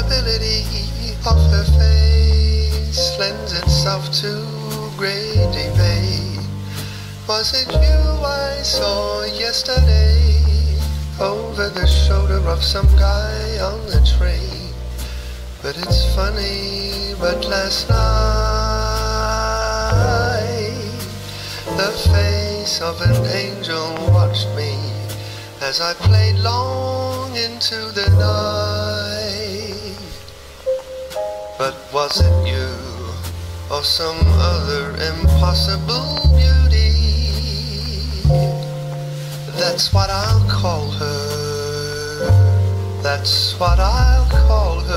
impossibility of her face lends itself to great debate. Was it you I saw yesterday over the shoulder of some guy on the train? But it's funny, but last night the face of an angel watched me as I played long into the night. Was it you or some other impossible beauty? That's what I'll call her. That's what I'll call her.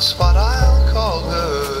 That's what I'll call her.